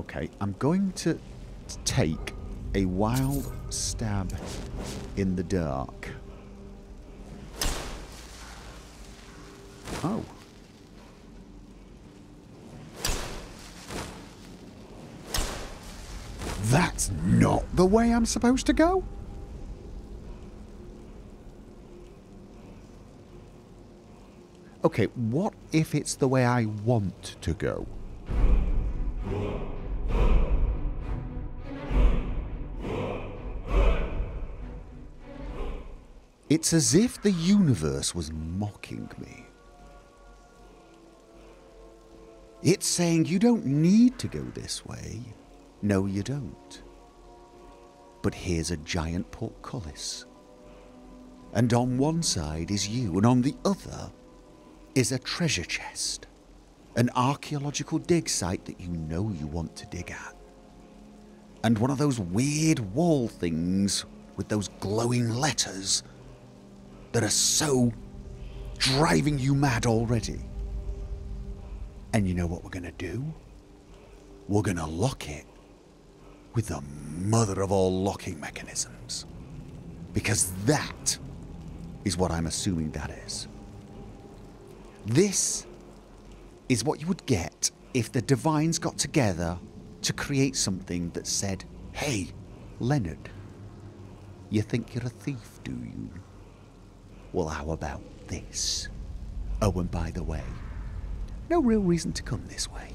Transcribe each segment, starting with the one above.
Okay, I'm going to take a wild stab in the dark. Oh. That's not the way I'm supposed to go. Okay, what if it's the way I want to go? It's as if the universe was mocking me. It's saying you don't need to go this way. No, you don't. But here's a giant portcullis. And on one side is you, and on the other is a treasure chest. An archaeological dig site that you know you want to dig at. And one of those weird wall things with those glowing letters that are so driving you mad already. And you know what we're going to do? We're going to lock it with the mother of all locking mechanisms. Because that is what I'm assuming that is. This is what you would get if the divines got together to create something that said, Hey, Leonard, you think you're a thief, do you? Well, how about this? Oh, and by the way, no real reason to come this way.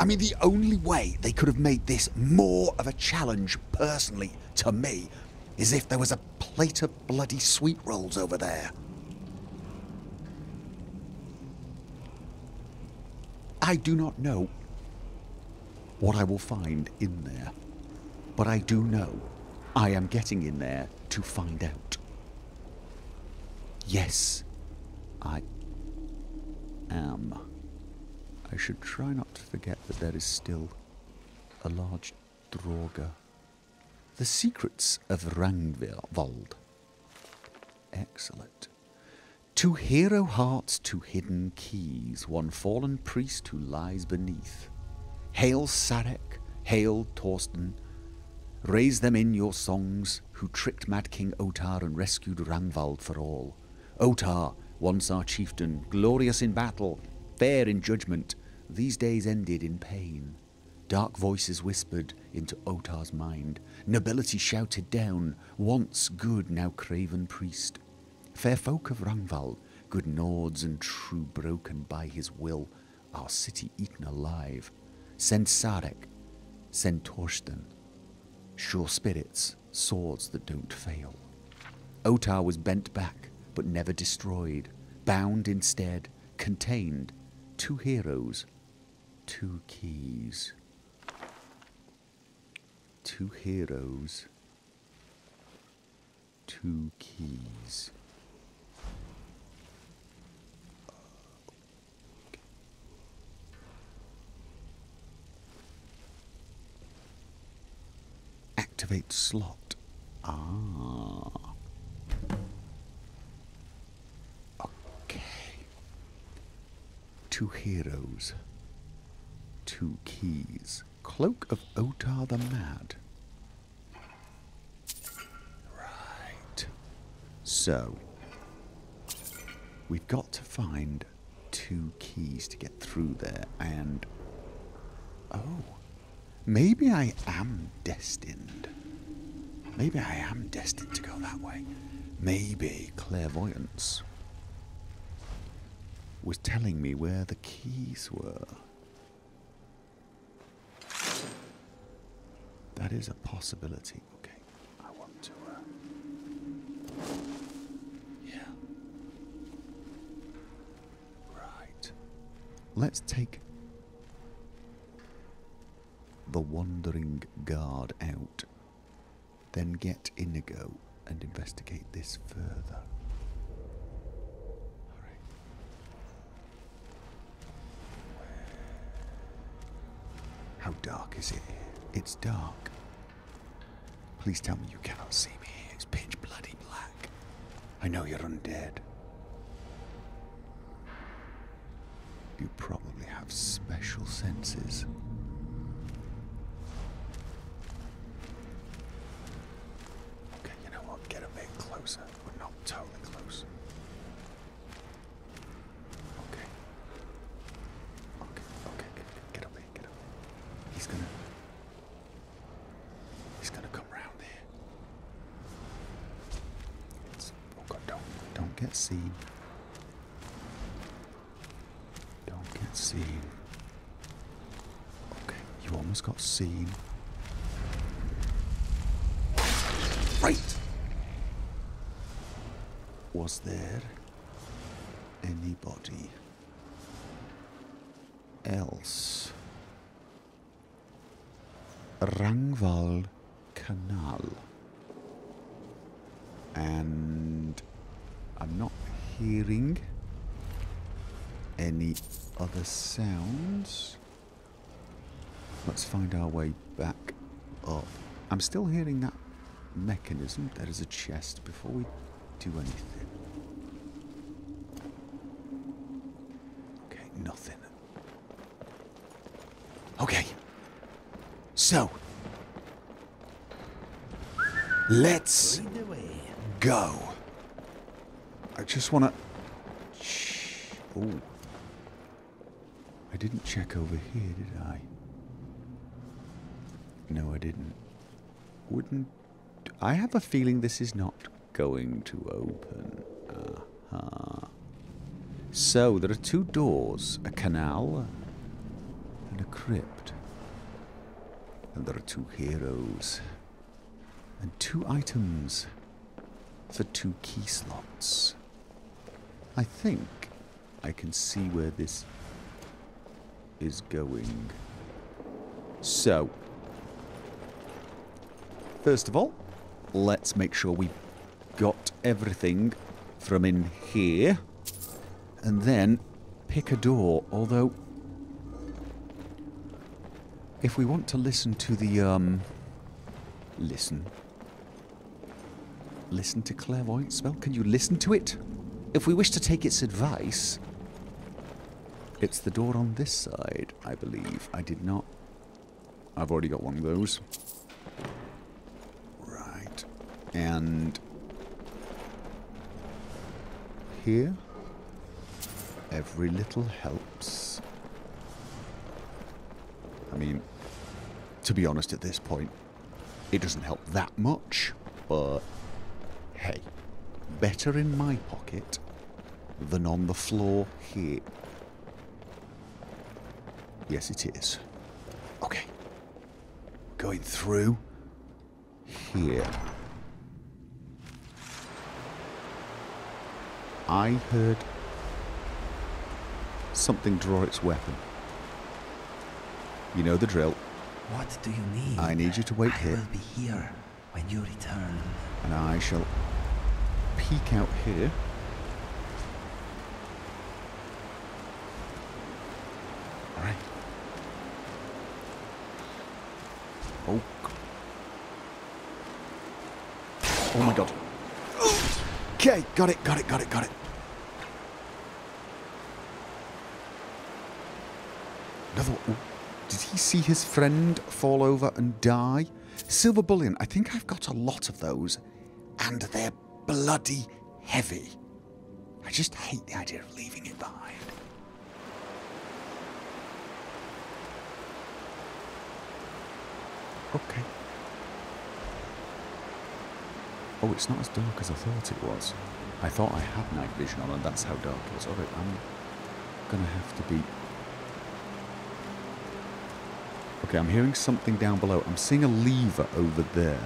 I mean, the only way they could have made this more of a challenge, personally, to me, is if there was a plate of bloody sweet rolls over there. I do not know what I will find in there, but I do know I am getting in there to find out. Yes, I am. I should try not to forget that there is still a large Draugr. The secrets of Ragnvald. Excellent. Two hero hearts, two hidden keys, one fallen priest who lies beneath. Hail Saerek, hail Torsten. Raise them in your songs, who tricked Mad King Otar and rescued Ragnvald for all. Otar, once our chieftain, glorious in battle, fair in judgment, these days ended in pain. Dark voices whispered into Otar's mind. Nobility shouted down, once good, now craven priest. Fair folk of Ragnvald, good Nords and true broken by his will, our city eaten alive. Send Saerek, send Torsten. Sure spirits, swords that don't fail. Otar was bent back, but never destroyed, bound instead, contained, two heroes, two keys. Two heroes, two keys. Activate slot. Ah. Okay. Two heroes. Two keys. Cloak of Otar the Mad. Right. So, we've got to find two keys to get through there, and. Oh. Maybe I am destined. Maybe I am destined to go that way. Maybe clairvoyance was telling me where the keys were. That is a possibility. Okay, I want to. Uh, yeah. Right. Let's take the wandering guard out, then get Inigo and investigate this further. How dark is it? It's dark. Please tell me you cannot see me. It's pitch bloody black. I know you're undead. You probably have special senses. Okay, you know what? Get a bit closer, but not totally close. Okay. Okay, okay, get, get up here, get up here. He's gonna. He's gonna come round here. It's, oh god, don't, don't get seen. Don't get seen. Okay, you almost got seen. Right! Was there anybody else? Ragnvald Canal. And I'm not hearing any other sounds. Let's find our way back up. I'm still hearing that mechanism. There is a chest before we do anything. Okay, nothing. Okay. So. Let's go. I just want to. Oh. I didn't check over here, did I? No, I didn't. Wouldn't. I have a feeling this is not going to open. Uh-huh. So, there are two doors a canal and a crypt. And there are two heroes. And two items for two key slots. I think I can see where this is going. So, first of all, let's make sure we've got everything from in here. And then pick a door, although if we want to listen to the um listen listen to clairvoyant spell? Can you listen to it? If we wish to take its advice, it's the door on this side, I believe. I did not. I've already got one of those. Right. And here, every little helps. I mean, to be honest, at this point, it doesn't help that much, but hey, better in my pocket than on the floor here. Yes, it is. Okay. Going through here. I heard something draw its weapon. You know the drill, What do you need? I need you to wait I here. I will be here when you return. and I shall peek out here. Alright. Oh. Oh my god. Okay, got it, got it, got it, got it. Another one. Ooh. Did he see his friend fall over and die? Silver bullion. I think I've got a lot of those. And they're bloody heavy. I just hate the idea of leaving it behind. Okay. Oh, it's not as dark as I thought it was. I thought I had night vision on and that's how dark it was. Alright, I'm gonna have to be Okay, I'm hearing something down below. I'm seeing a lever over there.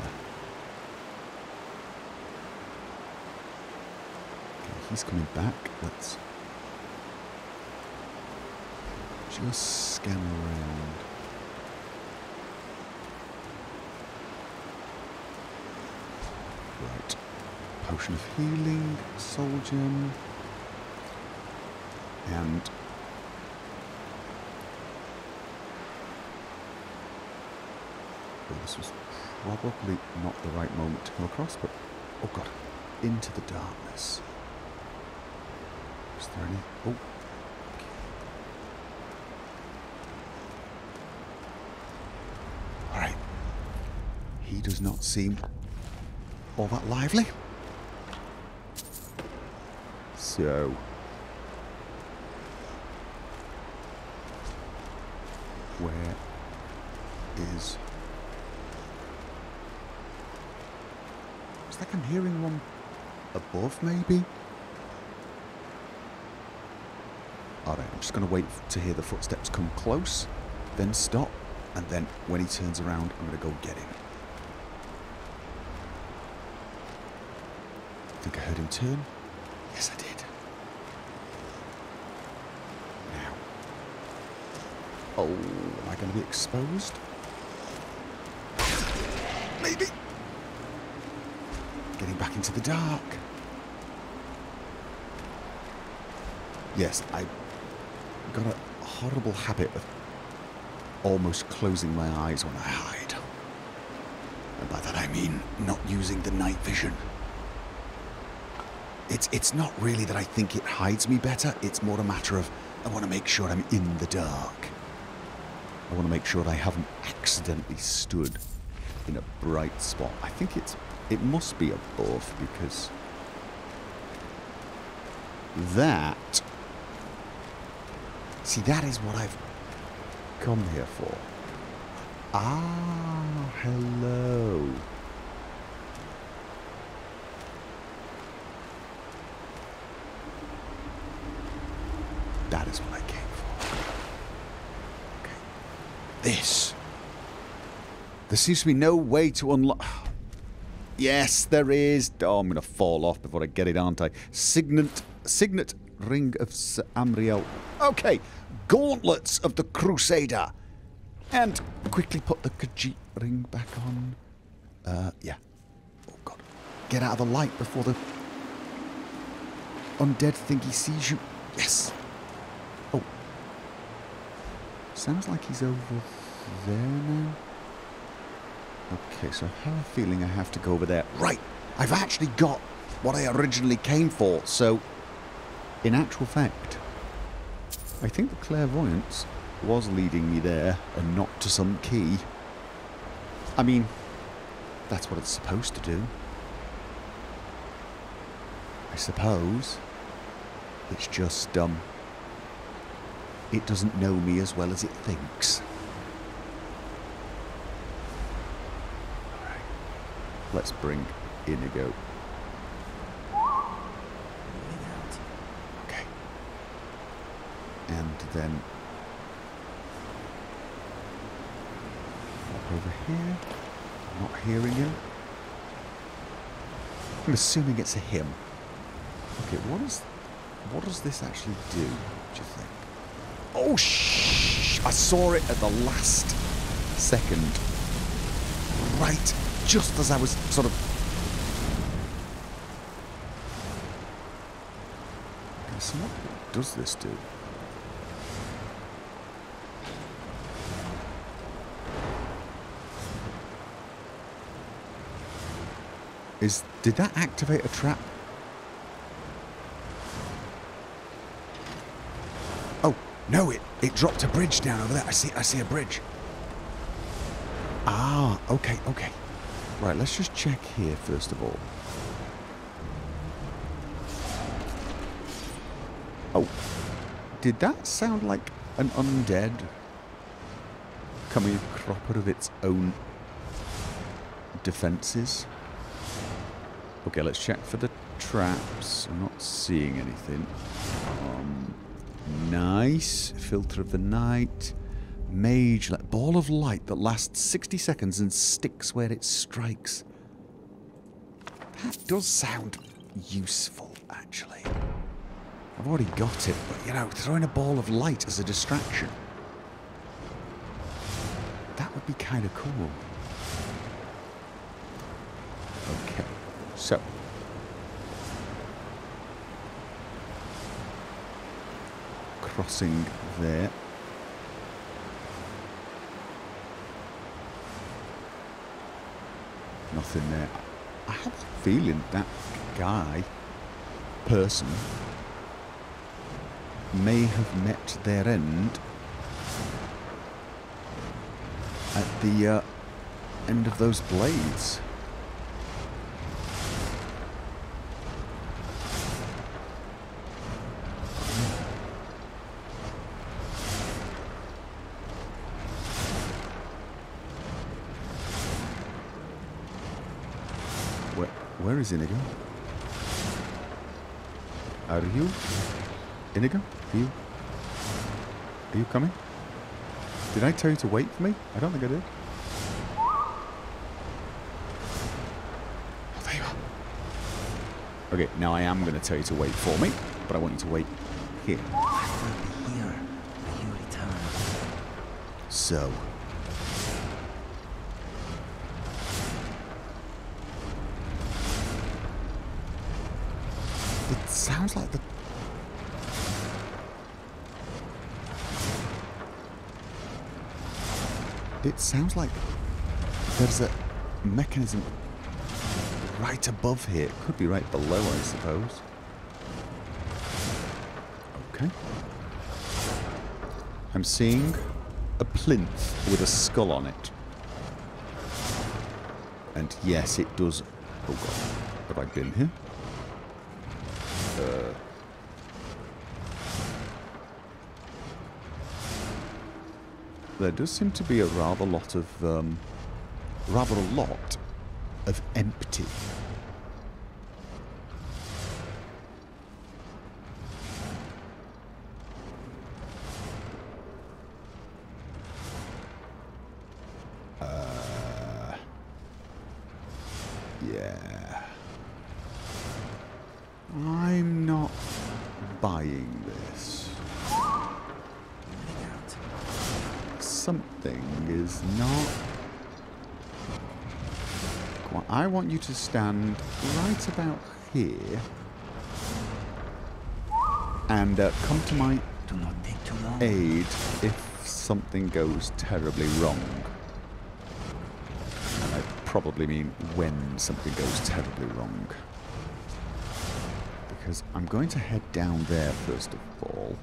Okay, he's coming back. Let's just scan around. Right. Potion of healing, soul gem. And This was probably not the right moment to come across, but oh god, into the darkness. Is there any? Oh. All right. He does not seem all that lively. So. Where is I'm hearing one above, maybe? Alright, I'm just going to wait to hear the footsteps come close, then stop, and then when he turns around, I'm going to go get him. I think I heard him turn. Yes, I did. Now. Oh, am I going to be exposed? Maybe. Getting back into the dark. Yes, I got a horrible habit of almost closing my eyes when I hide. And by that I mean not using the night vision. It's, it's not really that I think it hides me better, it's more a matter of I want to make sure I'm in the dark. I want to make sure I haven't accidentally stood in a bright spot. I think it's it must be above because that see that is what I've come here for. Ah, hello. That is what I came for. Okay. This. There seems to be no way to unlock. Yes, there is. Oh, I'm going to fall off before I get it, aren't I? Signet, Signet Ring of Sir Amiel. Okay, Gauntlets of the Crusader. And quickly put the Khajiit ring back on. Uh, yeah. Oh, God. Get out of the light before the undead thingy sees you. Yes. Oh. Sounds like he's over there now. Okay, so I have a feeling I have to go over there. Right, I've actually got what I originally came for, so in actual fact, I think the clairvoyance was leading me there and not to some key. I mean, that's what it's supposed to do. I suppose. It's just, um, it doesn't know me as well as it thinks. Let's bring Inigo. Okay. And then up over here. Not hearing him. I'm assuming it's a him. Okay, what is what does this actually do, do you think? Oh shh! I saw it at the last second. Right just as I was sort of... So what does this do? Is... Did that activate a trap? Oh, no, it, it dropped a bridge down over there. I see, I see a bridge. Ah, okay, okay. Right, let's just check here first of all. Oh, did that sound like an undead coming a cropper of its own defences? Okay, let's check for the traps. I'm not seeing anything. Um, nice. Filter of the night. Mage, like ball of light that lasts 60 seconds and sticks where it strikes. That does sound useful, actually. I've already got it, but you know, throwing a ball of light as a distraction. That would be kind of cool. Okay, so. Crossing there. Nothing there. I have a feeling that guy, person, may have met their end at the uh, end of those blades. Where, is Inigo? Are you? Inigo? Are you? Are you coming? Did I tell you to wait for me? I don't think I did. Oh, there you are. Okay, now I am going to tell you to wait for me, but I want you to wait here. I will be here when you return. So. Sounds like the. It sounds like there's a mechanism right above here. It could be right below, I suppose. Okay. I'm seeing a plinth with a skull on it. And yes, it does. Oh god, have I been here? There does seem to be a rather lot of, um, rather a lot of empty. I want you to stand right about here and uh, come to my Do not take too long. aid if something goes terribly wrong. And I probably mean when something goes terribly wrong. Because I'm going to head down there first of all.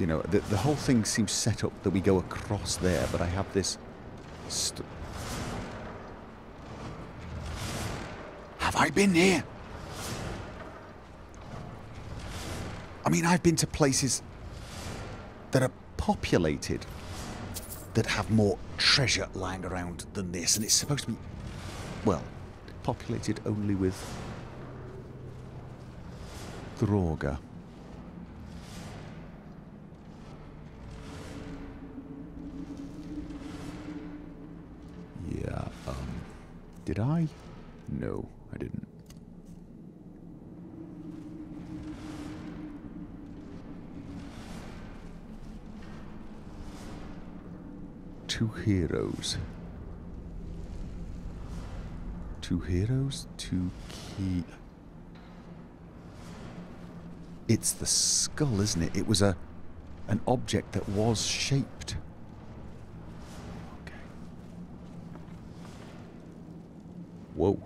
You know, the, the whole thing seems set up that we go across there, but I have this. Have I been here? I mean, I've been to places that are populated that have more treasure lying around than this, and it's supposed to be, well, populated only with Draugr. Did I? No, I didn't. Two heroes. Two heroes, two key. It's the skull, isn't it? It was a an object that was shaped. Whoa.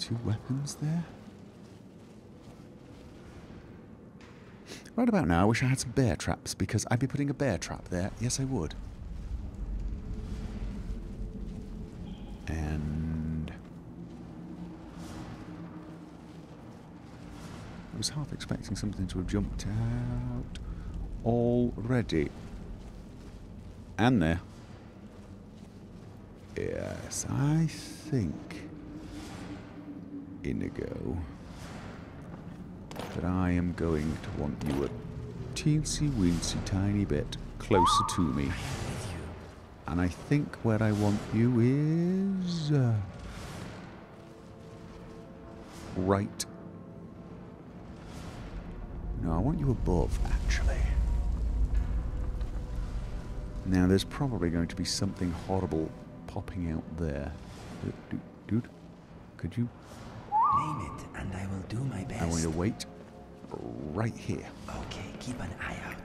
Two weapons there? Right about now, I wish I had some bear traps because I'd be putting a bear trap there. Yes, I would. And. I was half expecting something to have jumped out already. And there. Yes, I think. Inigo that I am going to want you a teensy weensy tiny bit closer to me. And I think where I want you is. Uh, right. No, I want you above, actually. Now, there's probably going to be something horrible popping out there. Uh, Dude, dude could you? Name it, and I will do my best. I want you to wait right here. Okay, keep an eye out.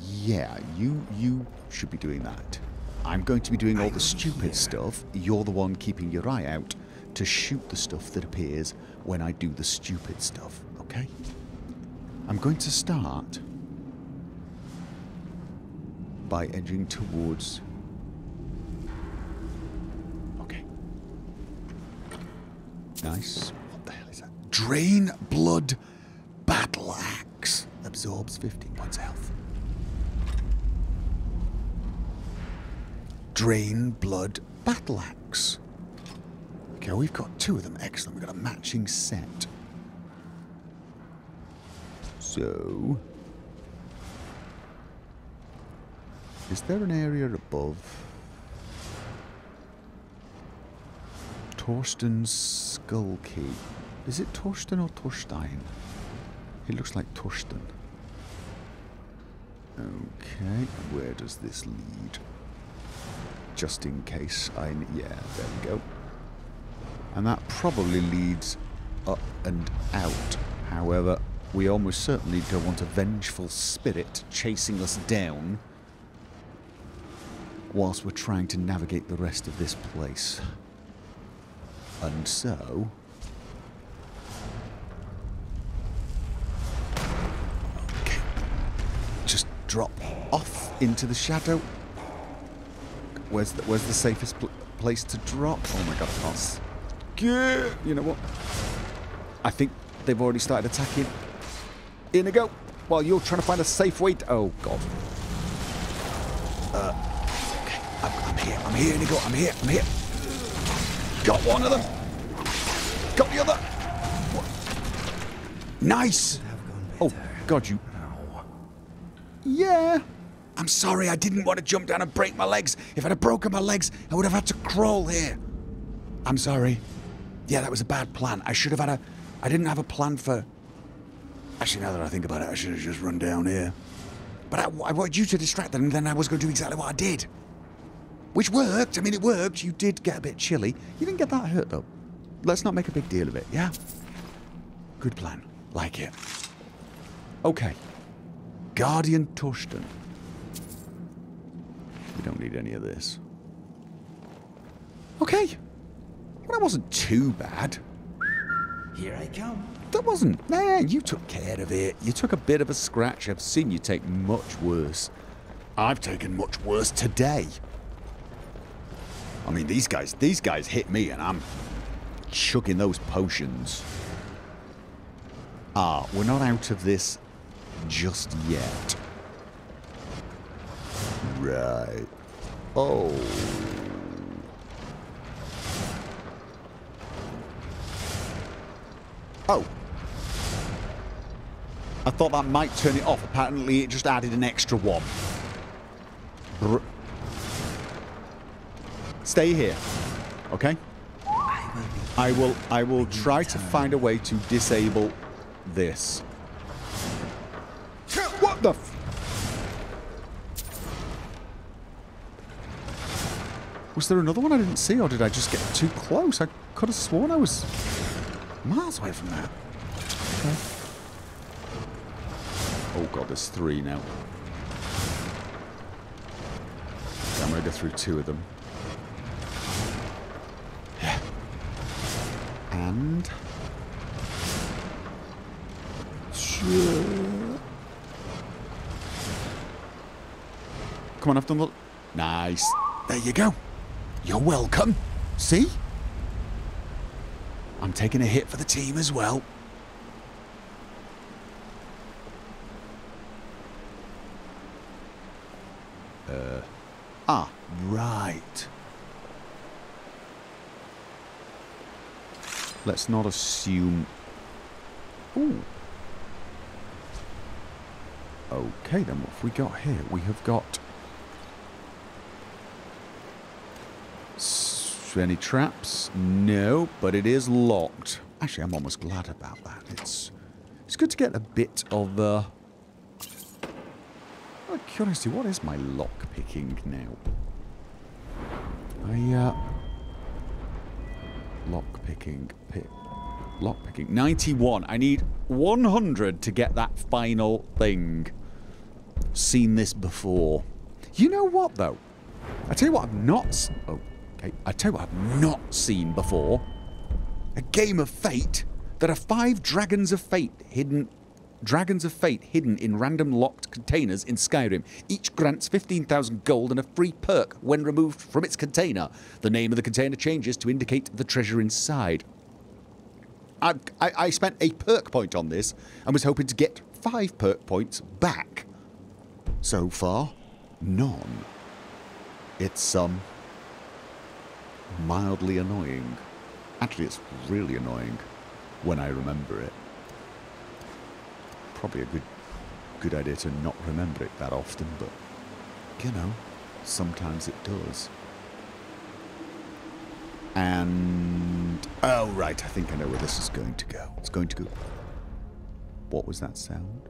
Yeah, you you should be doing that. I'm going to be doing all will the stupid here. stuff. You're the one keeping your eye out to shoot the stuff that appears when I do the stupid stuff, okay? I'm going to start by edging towards. Nice. What the hell is that? Drain blood battle axe. Absorbs 15 points of health. Drain blood battle axe. Okay, we've got two of them. Excellent. We've got a matching set. So. Is there an area above? Torsten's skull key. Is it Torsten or Torstein? It looks like Torsten. Okay, where does this lead? Just in case I... Yeah, there we go. And that probably leads up and out. However, we almost certainly don't want a vengeful spirit chasing us down whilst we're trying to navigate the rest of this place. And so... Okay. Just drop off into the shadow. Where's the, where's the safest pl place to drop? Oh my god, can't... Yeah, You know what? I think they've already started attacking. Inigo. While you're trying to find a safe way to... Oh, God. Uh, okay. I'm, I'm here. I'm here, Inigo. I'm here. I'm here. Got one of them. Got the other. What? Nice. Oh. God, you... Yeah. I'm sorry. I didn't want to jump down and break my legs. If I'd have broken my legs, I would have had to crawl here. I'm sorry. Yeah, that was a bad plan. I should have had a... I didn't have a plan for... Actually, now that I think about it, I should have just run down here. But I, I wanted you to distract them, and then I was going to do exactly what I did. Which worked. I mean, it worked. You did get a bit chilly. You didn't get that hurt, though. Let's not make a big deal of it, yeah? Good plan. Like it. Okay. Guardian Torsten. We don't need any of this. Okay. Well, that wasn't too bad. here I come. That wasn't. Nah, you took care of it. You took a bit of a scratch. I've seen you take much worse. I've taken much worse today. I mean, these guys, these guys hit me, and I'm chugging those potions. Ah, we're not out of this just yet. Right. Oh. Oh. I thought that might turn it off. Apparently, it just added an extra one. Br- Stay here. Okay? I will I will try to find a way to disable this. What the Was there another one I didn't see or did I just get too close? I could have sworn I was miles away from that. Okay. Oh god, there's three now. Okay, I'm gonna go through two of them. And Come on, I've done the Nice. There you go. You're welcome. See? I'm taking a hit for the team as well. Uh, ah, right. Let's not assume. Ooh. Okay, then what have we got here? We have got. Any traps? No, but it is locked. Actually, I'm almost glad about that. It's it's good to get a bit of uh. Curiosity, what is my lock picking now? I uh. Lock picking, pick, lock picking. 91. I need 100 to get that final thing. Seen this before. You know what though? I tell you what I've not. Oh, okay. I tell you what I've not seen before. A game of fate. There are five dragons of fate hidden Dragons of Fate hidden in random locked containers in Skyrim. Each grants 15,000 gold and a free perk when removed from its container. The name of the container changes to indicate the treasure inside. I, I, I spent a perk point on this and was hoping to get five perk points back. So far, none. It's, um, mildly annoying. Actually, it's really annoying when I remember it. Probably a good, good idea to not remember it that often, but, you know, sometimes it does. And, oh, right, I think I know where this is going to go. It's going to go. What was that sound?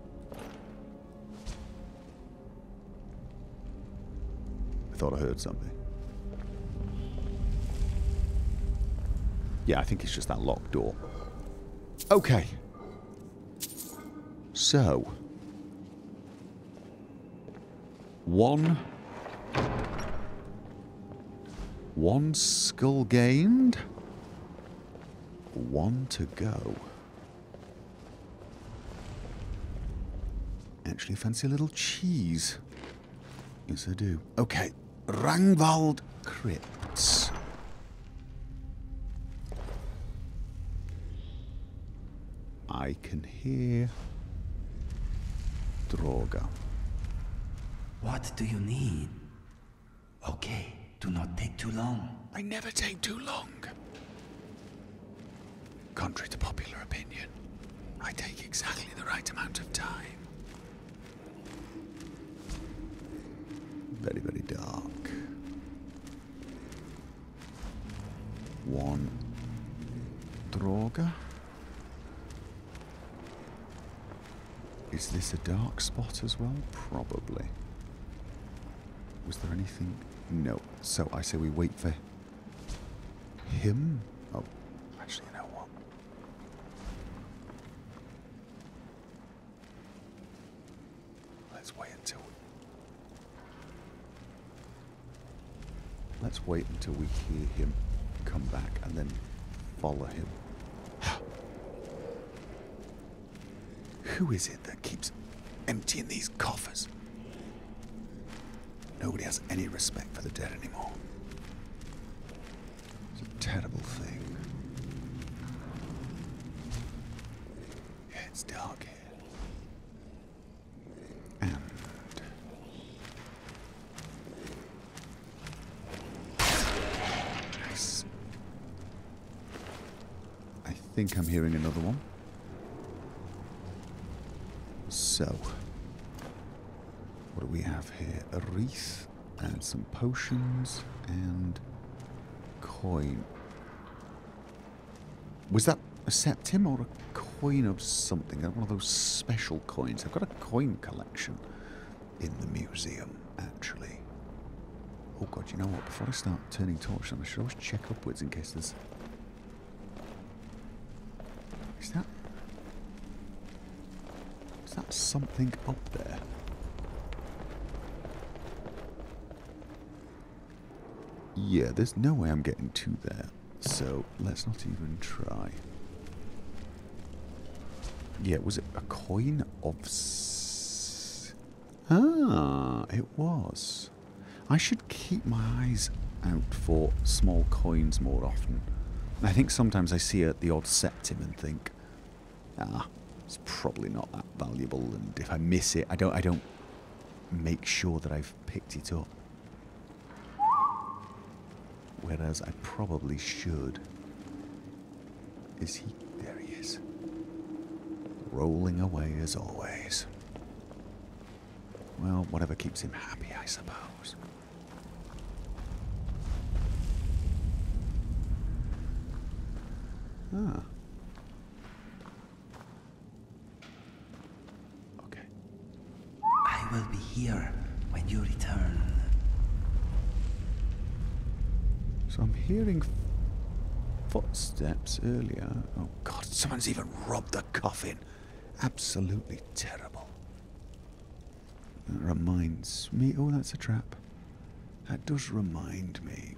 I thought I heard something. Yeah, I think it's just that locked door. Okay. So. One. One skull gained. One to go. Actually, fancy a little cheese. Yes, I do. Okay. Ragnvald Crypts. I can hear Draugr. What do you need? Okay, do not take too long. I never take too long. Contrary to popular opinion, I take exactly the right amount of time. Very, very dark. One Draugr. Is this a dark spot as well? Probably. Was there anything? No. So I say we wait for him. Oh, actually, you know what? Let's wait until. Let's wait until we hear him come back and then follow him. Who is it that keeps emptying these coffers? Nobody has any respect for the dead anymore. It's a terrible thing. Yeah, it's dark here. Think I'm hearing another one. So, what do we have here? A wreath and some potions and coin. Was that a septim or a coin of something? One of those special coins. I've got a coin collection in the museum, actually. Oh god, you know what? Before I start turning torches on, I should always check upwards in case there's... Is that... Is that something up there? Yeah, there's no way I'm getting to there. So let's not even try. Yeah, was it a coin of... Ah, it was. I should keep my eyes out for small coins more often. I think sometimes I see a, the odd septim and think, ah, it's probably not that valuable, and if I miss it, I don't, I don't make sure that I've picked it up. Whereas I probably should. Is he? There he is. Rolling away as always. Well, whatever keeps him happy, I suppose. Ah. Okay. I will be here when you return. So I'm hearing footsteps earlier. Oh god, someone's even robbed the coffin. Absolutely terrible. That reminds me. Oh, that's a trap. That does remind me.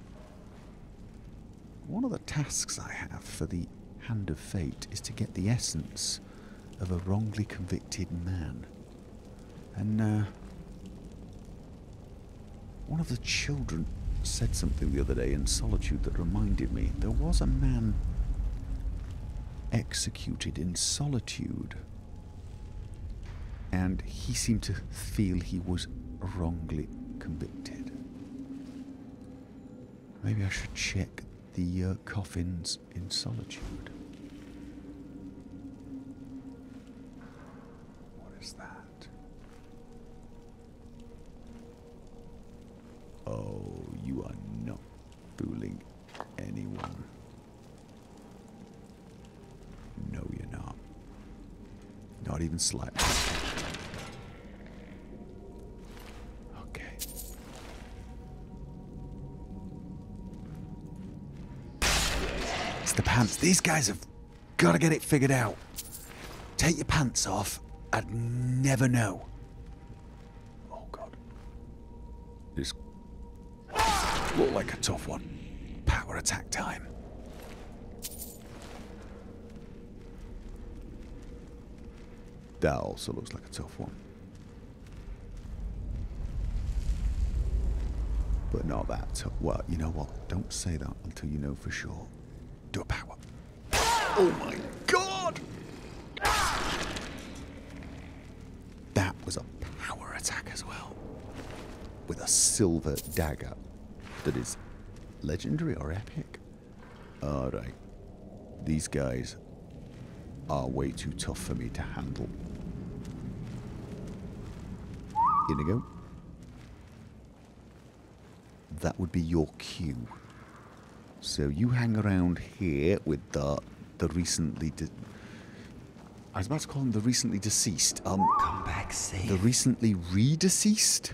One of the tasks I have for the Hand of Fate is to get the essence of a wrongly convicted man. And uh, one of the children said something the other day in Solitude that reminded me there was a man executed in Solitude. And he seemed to feel he was wrongly convicted. Maybe I should check the uh, coffins in Solitude. What is that? Oh, you are not fooling anyone. No, you're not. Even slightly. Okay. It's the pants. These guys have got to get it figured out. Take your pants off. I'd never know. Oh, God. This looked like a tough one. Power attack time. That also looks like a tough one. But not that tough. Well, you know what? Don't say that until you know for sure. Do a power. Oh my god! That was a power attack as well. With a silver dagger that is legendary or epic. Alright. These guys are way too tough for me to handle. Inigo. That would be your cue. So you hang around here with the the recently de- I was about to call him the recently deceased. Um, Come back safe. the recently redeceased?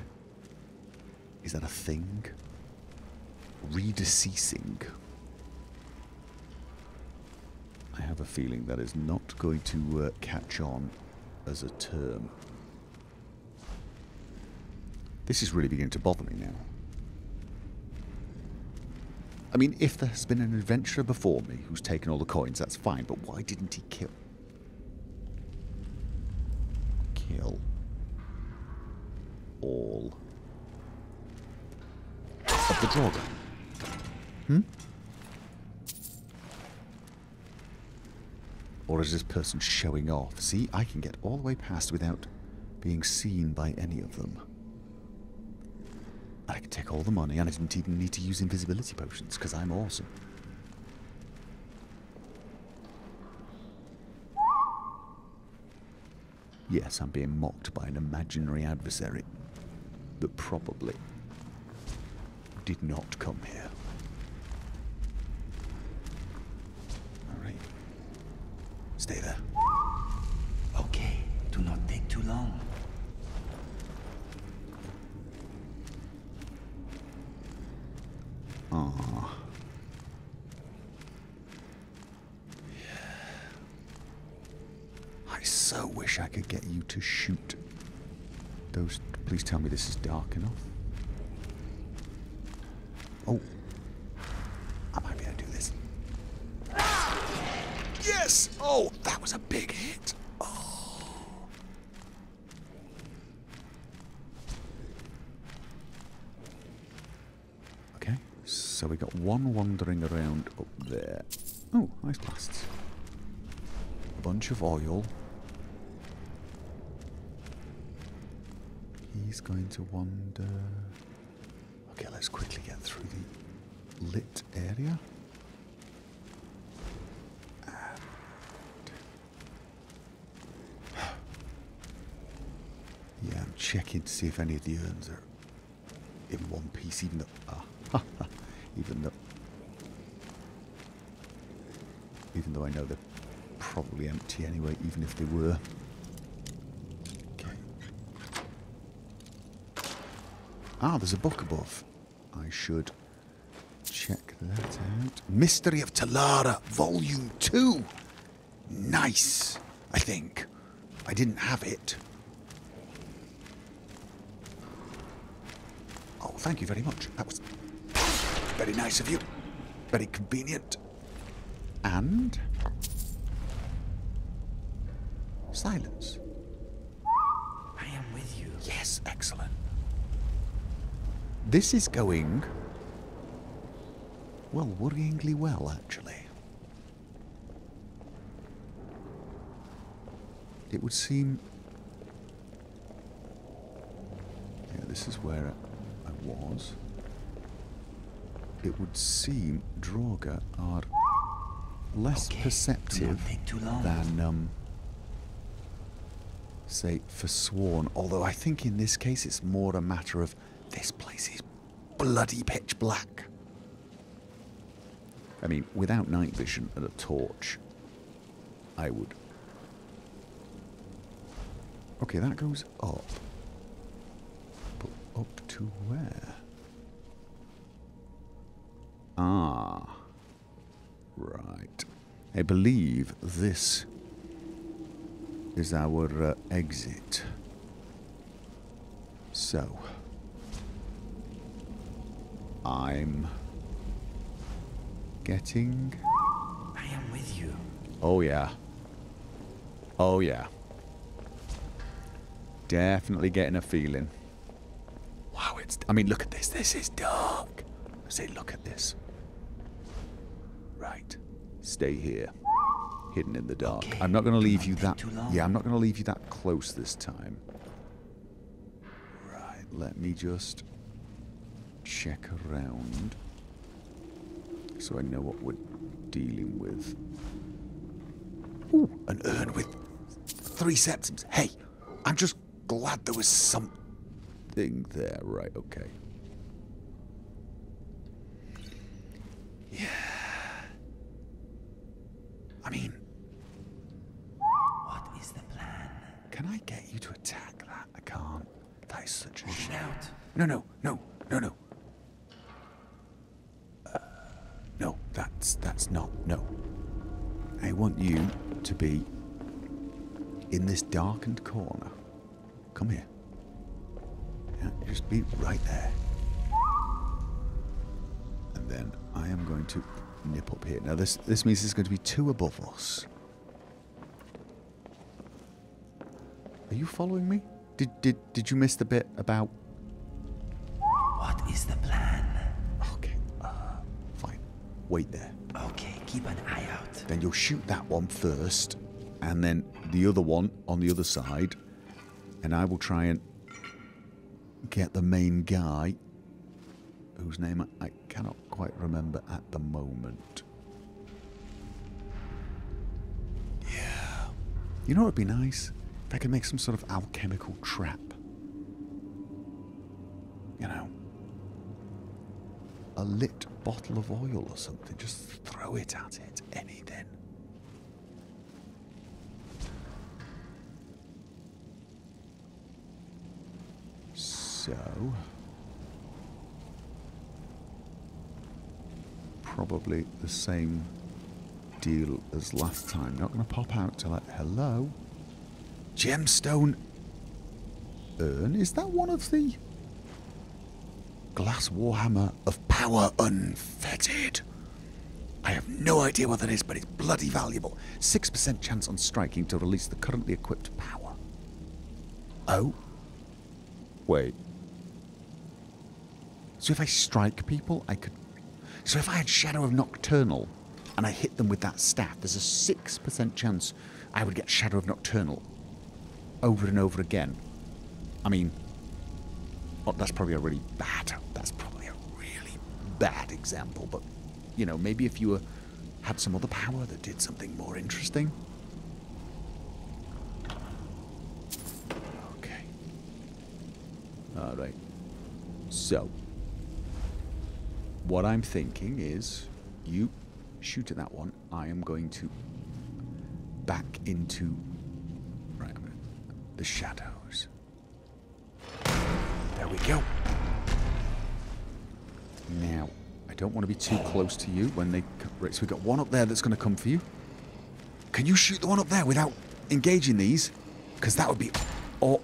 Is that a thing? Redeceasing. I have a feeling that is not going to uh, catch on as a term. This is really beginning to bother me now. I mean, if there has been an adventurer before me who's taken all the coins, that's fine, but why didn't he kill? Kill all of the Draugr? Hmm? Or is this person showing off? See, I can get all the way past without being seen by any of them. I could take all the money and I didn't even need to use invisibility potions because I'm awesome. Yes, I'm being mocked by an imaginary adversary that probably did not come here. Alright. Stay there. Okay, do not take too long. Aww. I so wish I could get you to shoot those. Please tell me this is dark enough. Oh. I might be able to do this. Yes! Oh, that was a big hit. Oh. Okay, so we got one wandering around up there. Oh, nice blasts. A bunch of oil. He's going to wander. Okay, let's quickly get through the lit area. Yeah, I'm checking to see if any of the urns are in one piece, even though, ah, even though, even though I know they're probably empty anyway, even if they were. Ah, there's a book above. I should check that out. Mystery of Talara, Volume 2. Nice, I think. I didn't have it. Oh, thank you very much. That was very nice of you. Very convenient. And Silence. I am with you. Yes, excellent. This is going. Well, worryingly well, actually. It would seem. Yeah, this is where I was. It would seem Draugr are less Okay, perceptive take too long. than, um, say, Forsworn. Although I think in this case it's more a matter of this place is bloody pitch black. I mean, without night vision and a torch, I would. Okay, that goes up. But up to where? Ah. Right. I believe this is our uh, exit. So. I'm getting. I am with you. Oh, yeah. Oh, yeah. Definitely getting a feeling. Wow, it's. I mean, look at this. This is dark. I say, look at this. Right. Stay here. Hidden in the dark. Okay, I'm not going to leave you that. Yeah, I'm not going to leave you that close this time. Right. Let me just check around so I know what we're dealing with. Ooh, an urn with three septims. Hey, I'm just glad there was something there. Right, okay. Yeah. I mean, What is the plan? can I get you to attack that? I can't. That is such a. Shout. No, no, no. Darkened corner. Come here. Yeah, just be right there. And then I am going to nip up here. Now this this means there's going to be two above us. Are you following me? Did did did you miss the bit about What is the plan? Okay, uh, fine. Wait there. Okay, keep an eye out. Then you'll shoot that one first, and then the other one on the other side, and I will try and get the main guy, whose name I, cannot quite remember at the moment. Yeah. You know what would be nice? If I could make some sort of alchemical trap. You know? a lit bottle of oil or something. Just throw it at it. Anything. So. Probably the same deal as last time. Not going to pop out till like, hello? Gemstone urn? Is that one of the glass warhammer of power unfettered. I have no idea what that is, but it's bloody valuable. 6% chance on striking to release the currently equipped power. Oh? Wait. So if I strike people, I could. So if I had Shadow of Nocturnal and I hit them with that staff, there's a 6% chance I would get Shadow of Nocturnal over and over again. I mean, Oh, that's probably a really bad. That's probably a really bad example. But you know, maybe if you were, had some other power that did something more interesting. Okay. All right. So, what I'm thinking is, you shoot at that one. I am going to back into right the shadows. There we go. Now, I don't want to be too close to you when they. Right, so we've got one up there that's going to come for you. Can you shoot the one up there without engaging these? Because that would be. Or.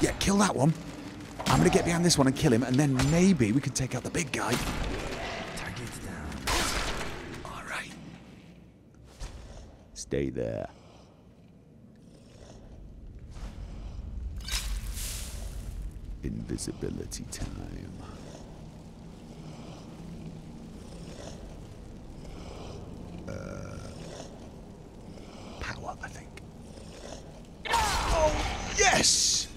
Yeah, kill that one. I'm going to get behind this one and kill him, and then maybe we can take out the big guy. Target down. All right. Stay there. Invisibility time. Uh, power, I think. Oh, yes!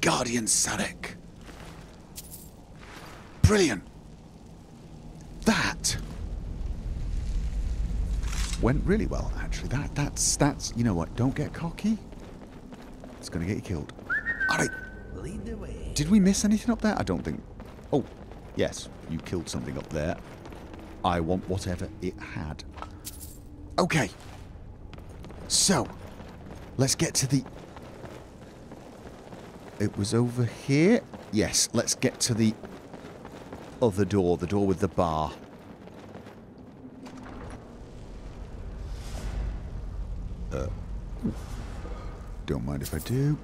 Guardian Saerek. Brilliant. That went really well, actually. That that's that's you know what? Don't get cocky. It's gonna get you killed. All right. Lead the way. Did we miss anything up there? I don't think. Oh, yes. You killed something up there. I want whatever it had. Okay. So, let's get to the... It was over here? Yes, let's get to the other door, the door with the bar. Uh, don't mind if I do.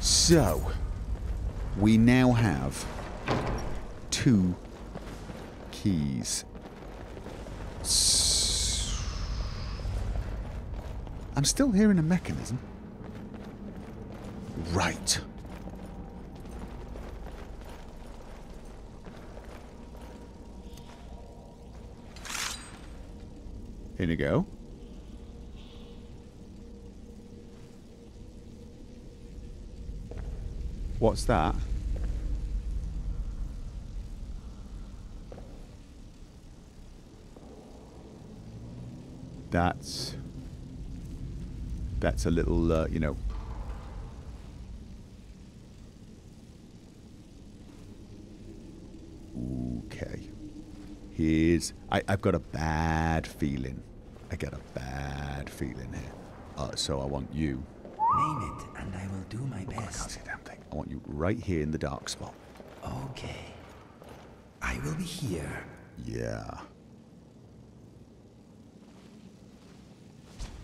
So, we now have two keys. I'm still hearing a mechanism. Right. Here you go. What's that? That's that's a little, uh, you know. Okay. Here's. I, I've got a bad feeling. I get a bad feeling here. Uh, so I want you. Name it, and I will do my I can't best. see damn thing. I want you right here in the dark spot. Okay. I will be here. Yeah.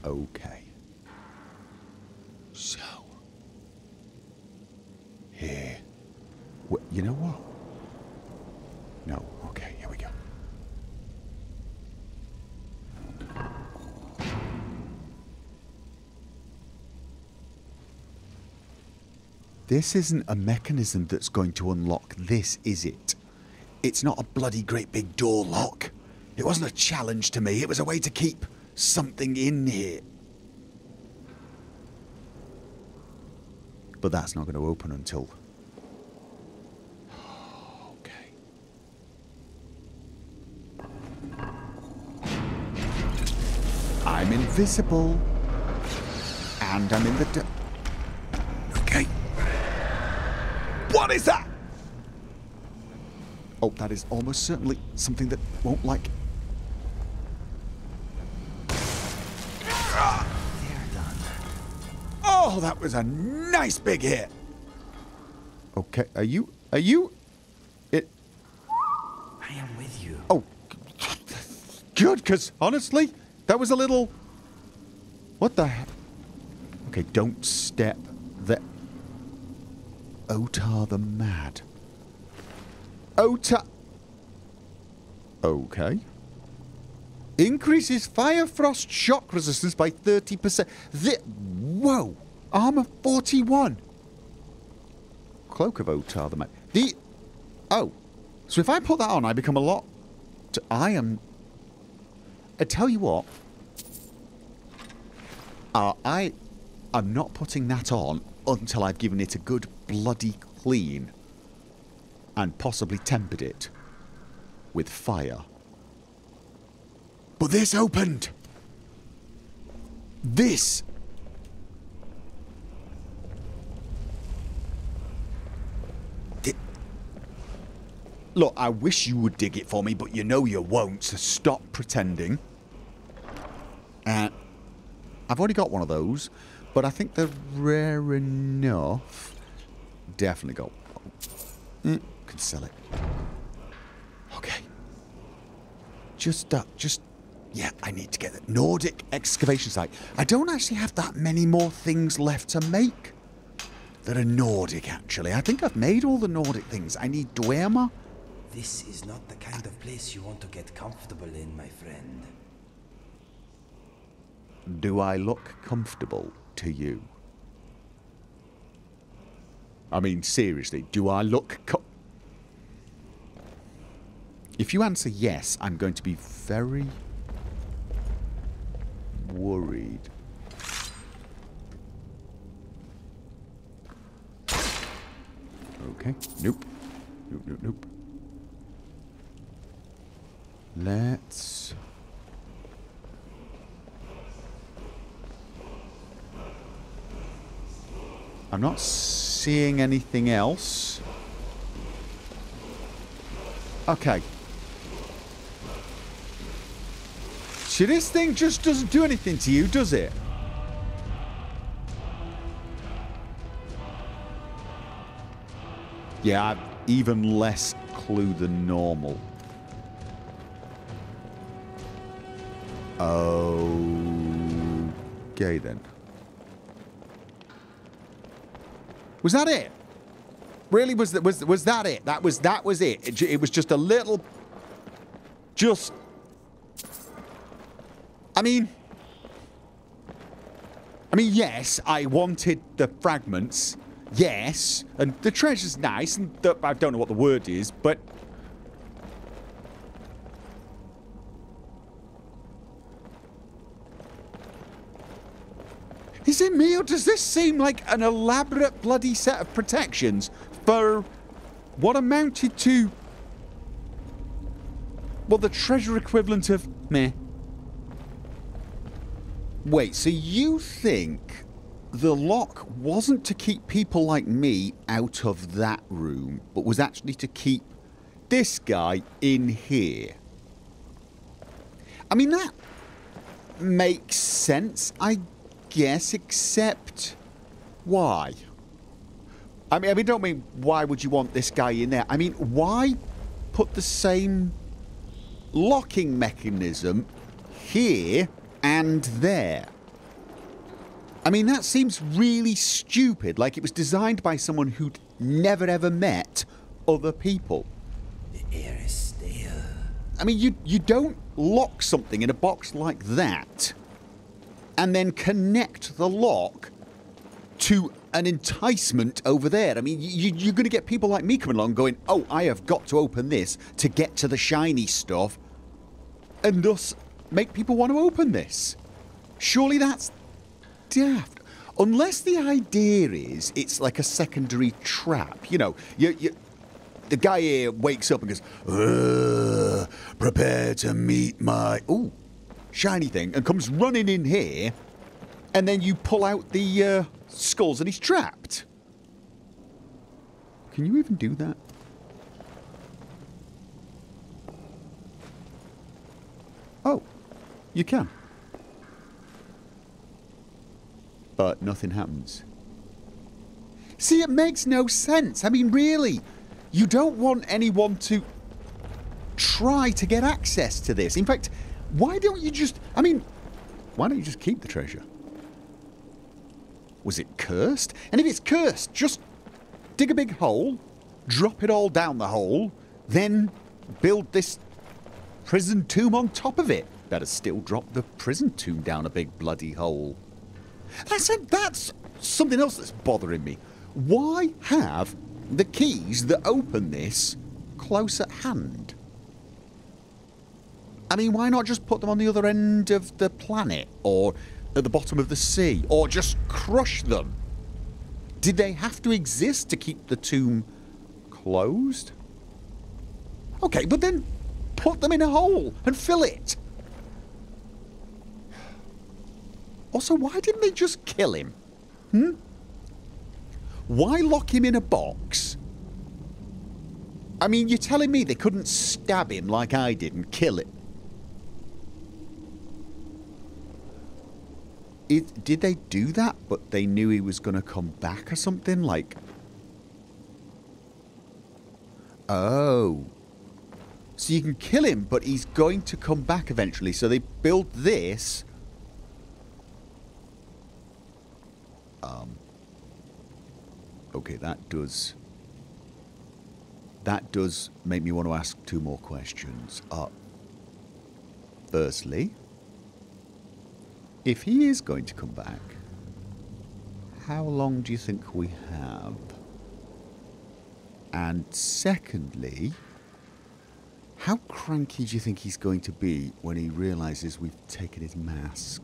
Okay. So. Here. You know what? This isn't a mechanism that's going to unlock this, is it? It's not a bloody great big door lock. It wasn't a challenge to me. It was a way to keep something in here. But that's not going to open until. Okay. I'm invisible. And I'm in the. D- okay. What is that? Oh, that is almost certainly something that won't like. They're done. Oh, that was a nice big hit. Okay, are you? Are you? It. I am with you. Oh, good. Because honestly, that was a little. What the? he- Okay, don't step the. Otar the Mad. Otar. Okay. Increases fire frost shock resistance by 30%. The... Whoa! Armor 41. Cloak of Otar the Mad. The. Oh. So if I put that on, I become a lot. I am. I tell you what. Uh, I am not putting that on until I've given it a good bloody clean and possibly tempered it with fire. But this opened! This! Look, I wish you would dig it for me, but you know you won't, so stop pretending. Uh, I've already got one of those, but I think they're rare enough. Definitely got one. Mm, could sell it. Okay. Just, uh, just, yeah, I need to get the Nordic excavation site. I don't actually have that many more things left to make that are Nordic, actually. I think I've made all the Nordic things. I need Dwemer. This is not the kind of place you want to get comfortable in, my friend. Do I look comfortable to you? I mean, seriously, do I look... If you answer yes, I'm going to be very worried. Okay. Nope. Nope, nope, nope. Let's... I'm not seeing anything else. Okay. See, this thing just doesn't do anything to you, does it? Yeah, I've even less clue than normal. Okay then. Was that it? Really was that was was that it? That was that was it. It, it was just a little just I mean I mean yes, I wanted the fragments. Yes, and the treasure's nice and the, I don't know what the word is, but it me or does this seem like an elaborate bloody set of protections for what amounted to. Well, the treasure equivalent of meh? Wait, so you think the lock wasn't to keep people like me out of that room, but was actually to keep this guy in here? I mean, that makes sense, I guess, except why? I mean, I mean, don't mean why would you want this guy in there? I mean, why put the same locking mechanism here and there? I mean, that seems really stupid. Like it was designed by someone who'd never ever met other people. The air is stale. I mean, you you don't lock something in a box like that and then connect the lock to an enticement over there. I mean, you, you're going to get people like me coming along going, oh, I have got to open this to get to the shiny stuff, and thus make people want to open this. Surely that's daft. Unless the idea is it's like a secondary trap. You know, you, you, the guy here wakes up and goes, prepare to meet my. Ooh, shiny thing and comes running in here, and then you pull out the uh, skulls and he's trapped. Can you even do that? Oh, you can. But nothing happens. See, it makes no sense. I mean, really, you don't want anyone to try to get access to this. In fact, why don't you just. I mean, why don't you just keep the treasure? Was it cursed? And if it's cursed, just dig a big hole, drop it all down the hole, then build this prison tomb on top of it. Better still drop the prison tomb down a big bloody hole. I said that's something else that's bothering me. Why have the keys that open this close at hand? I mean, why not just put them on the other end of the planet or at the bottom of the sea or just crush them? Did they have to exist to keep the tomb closed? Okay, but then put them in a hole and fill it. Also, why didn't they just kill him? Hmm? Why lock him in a box? I mean, you're telling me they couldn't stab him like I did and kill him? It, did they do that, but they knew he was going to come back or something? Like. Oh. So you can kill him, but he's going to come back eventually. So they built this. Um. Okay, that does. That does make me want to ask two more questions. Uh, firstly, if he is going to come back, how long do you think we have? And secondly, how cranky do you think he's going to be when he realizes we've taken his mask?